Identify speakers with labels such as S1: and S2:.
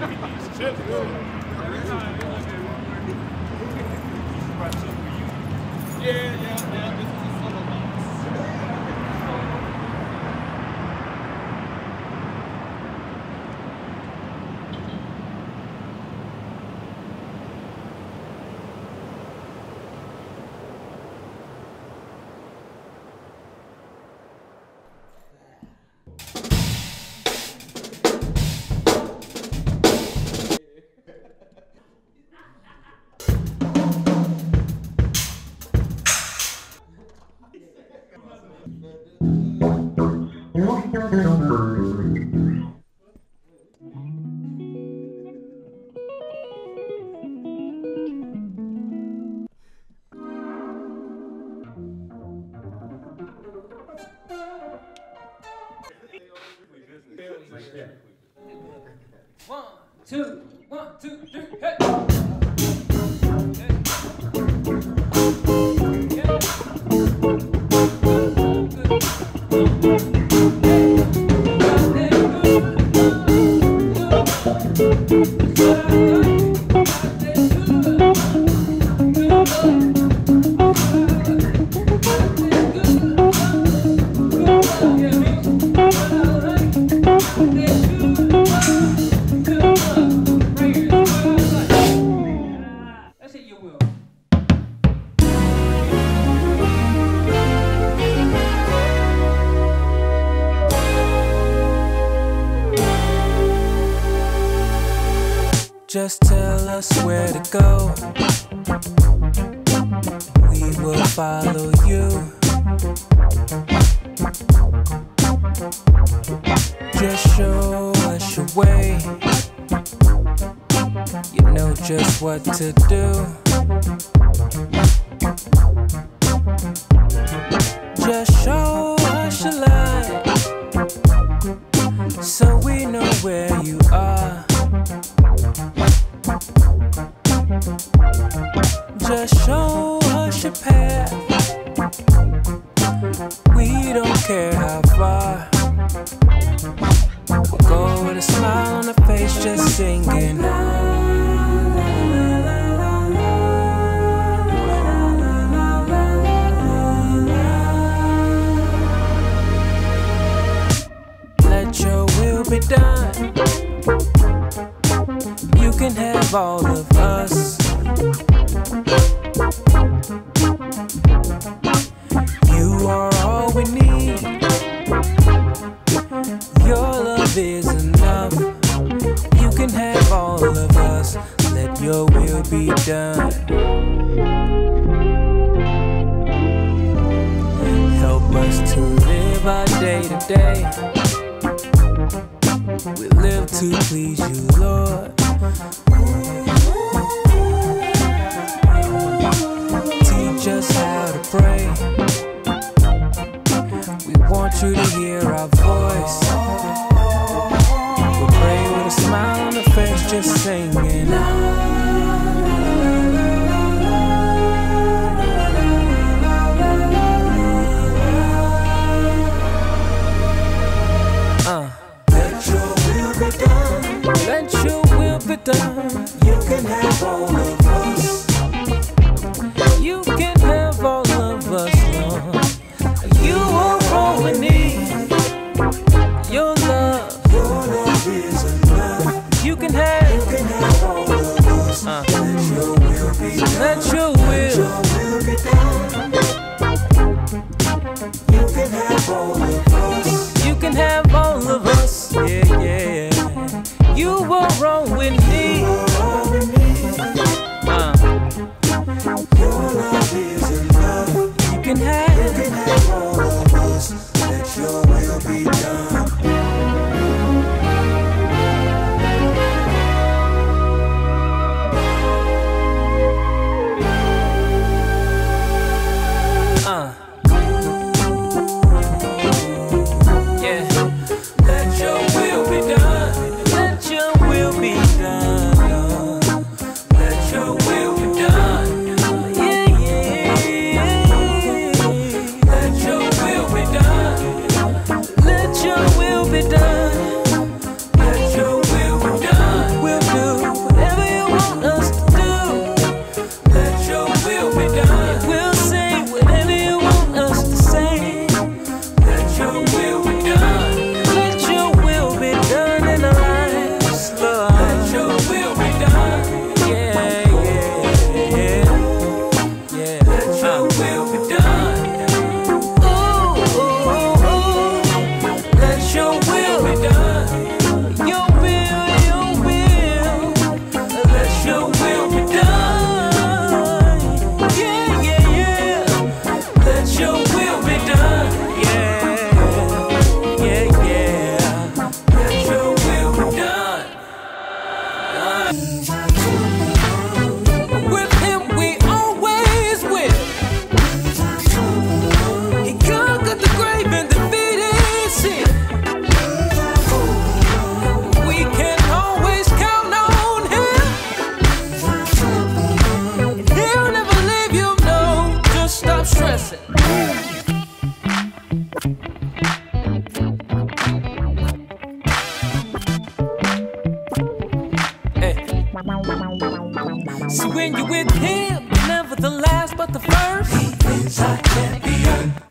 S1: to get these chips.
S2: One, two,
S3: Just tell us where to go. We will follow you. Just show us your way. You know just what to do. Just show Just show us your path. We don't care how far. We'll go with a smile on the face, just singing. Let your will be done. You can have all of us. You are all we need. Your love is enough. You can have all of us. Let your will be done. Help us to live our day to day. We live to please you, Lord. Want you to hear our voice. We pray with a smile on the face, just singing. Let your will be done. will be done. Love. See, when you're with him, never the last but the first.
S4: He is our champion.